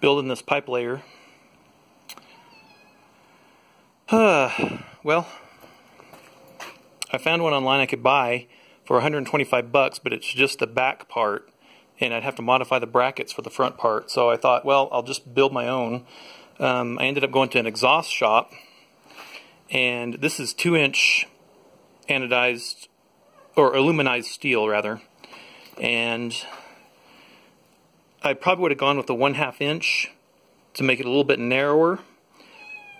building this pipe layer. Well, I found one online I could buy for 125 bucks, but it's just the back part, and I'd have to modify the brackets for the front part. So I thought, well, I'll just build my own. Um, I ended up going to an exhaust shop, and this is two inch anodized or aluminized steel rather, and I probably would have gone with the one half inch to make it a little bit narrower,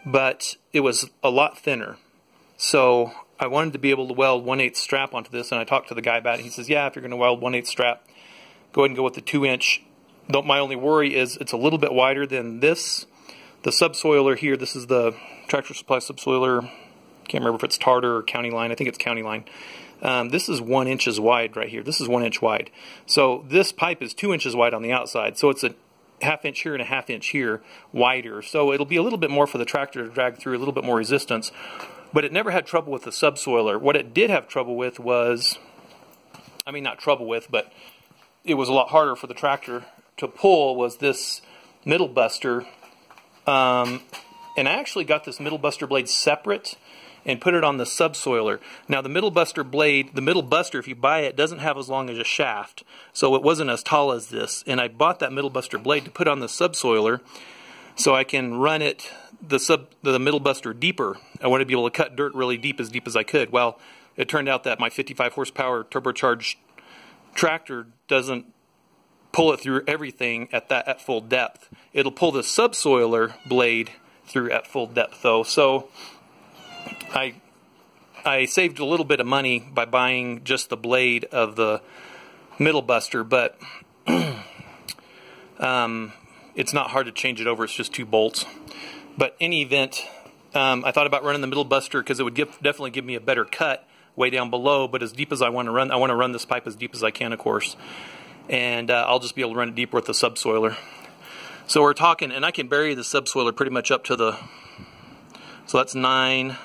but it was a lot thinner. So I wanted to be able to weld 1 8 strap onto this, and I talked to the guy about it. He says, yeah, if you're going to weld 1 8 strap, go ahead and go with the 2 inch. Though my only worry is it's a little bit wider than this. The subsoiler here, this is the Tractor Supply subsoiler. Can't remember if it's Tarter or County Line. I think it's County Line. Um, this is one inches wide right here. This is one inch wide. So this pipe is two inches wide on the outside. So it's a half inch here and a half inch here wider. So it'll be a little bit more for the tractor to drag through, a little bit more resistance. But it never had trouble with the subsoiler. What it did have trouble with was, I mean, not trouble with, but it was a lot harder for the tractor to pull was this middle buster. Um, and I actually got this middle buster blade separate and put it on the subsoiler. Now the middle buster blade, the middle buster, if you buy it, doesn't have as long as a shaft, so it wasn't as tall as this. And I bought that middle buster blade to put on the subsoiler so I can run it, the sub, the middle buster deeper. I wanted to be able to cut dirt really deep, as deep as I could. Well, it turned out that my 55 horsepower turbocharged tractor doesn't pull it through everything at that at full depth. It'll pull the subsoiler blade through at full depth though. So I I saved a little bit of money by buying just the blade of the middle buster, but um, it's not hard to change it over. It's just two bolts. But any event, um, I thought about running the middle buster because it would give, definitely give me a better cut way down below. But as deep as I want to run, I want to run this pipe as deep as I can, of course. And uh, I'll just be able to run it deeper with the subsoiler. So we're talking, and I can bury the subsoiler pretty much up to the, so that's nine,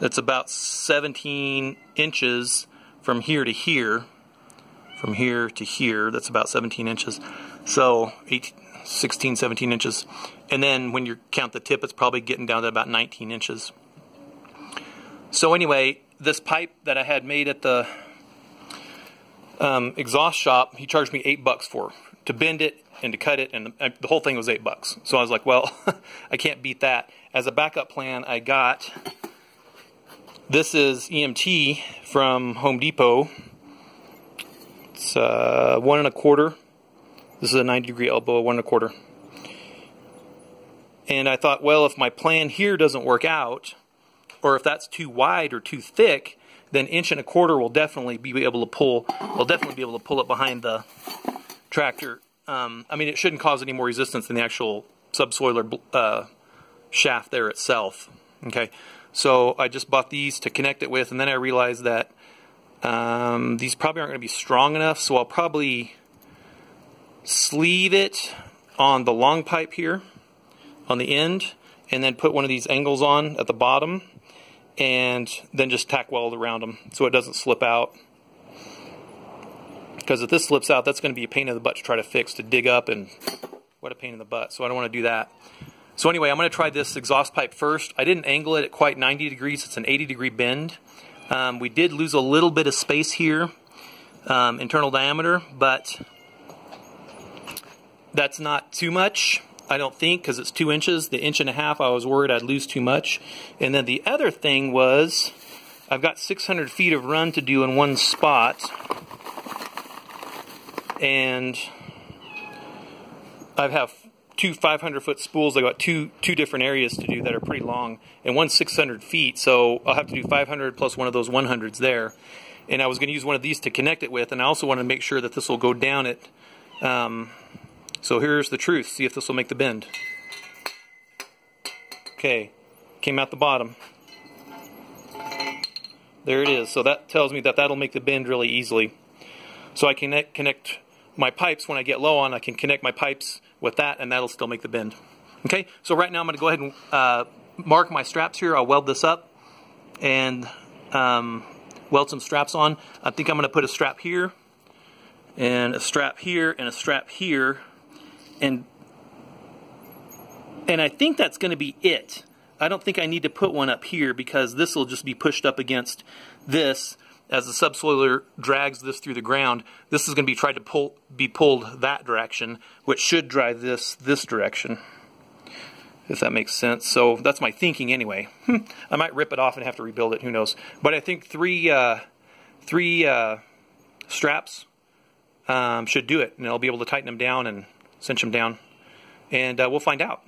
that's about 17 inches from here to here. From here to here, that's about 17 inches. So 18, 16, 17 inches. And then when you count the tip, it's probably getting down to about 19 inches. So anyway, this pipe that I had made at the um, exhaust shop, he charged me eight bucks for to bend it and to cut it, and the, the whole thing was eight bucks. So I was like, well, I can't beat that. As a backup plan, I got this is EMT from Home Depot. It's uh, one and a quarter. This is a 90 degree elbow, one and a quarter. And I thought, well, if my plan here doesn't work out, or if that's too wide or too thick, then inch and a quarter will definitely be able to pull. We'll definitely be able to pull it behind the tractor. Um, I mean, it shouldn't cause any more resistance than the actual subsoiler uh, shaft there itself. Okay, so I just bought these to connect it with, and then I realized that um, these probably aren't going to be strong enough, so I'll probably sleeve it on the long pipe here on the end, and then put one of these angles on at the bottom, and then just tack weld around them so it doesn't slip out. Because if this slips out, that's going to be a pain in the butt to try to fix, to dig up, and what a pain in the butt. So I don't want to do that. So anyway, I'm going to try this exhaust pipe first. I didn't angle it at quite 90 degrees. It's an 80 degree bend. Um, we did lose a little bit of space here, um, internal diameter, but that's not too much. I don't think because it's two inches. The inch and a half, I was worried I'd lose too much. And then the other thing was I've got 600 feet of run to do in one spot. And I have two 500 foot spools. I got two two different areas to do that are pretty long, and one's 600 feet. So I'll have to do 500 plus one of those 100s there. And I was going to use one of these to connect it with, and I also want to make sure that this will go down it. Um, so here's the truth. See if this will make the bend. Okay, came out the bottom. There it is. So that tells me that that'll make the bend really easily. So I can connect my pipes when I get low on. I can connect my pipes with that and that'll still make the bend. Okay, so right now I'm going to go ahead and uh, mark my straps here. I'll weld this up and um, weld some straps on. I think I'm going to put a strap here and a strap here and a strap here and And I think that's going to be it. I don't think I need to put one up here because this will just be pushed up against this as the subsoiler drags this through the ground. This is going to be tried to pull, be pulled that direction, which should drive this this direction, if that makes sense. So that's my thinking anyway. I might rip it off and have to rebuild it. Who knows? But I think three uh, three uh, straps um, should do it, and I'll be able to tighten them down and cinch them down, and uh, we'll find out.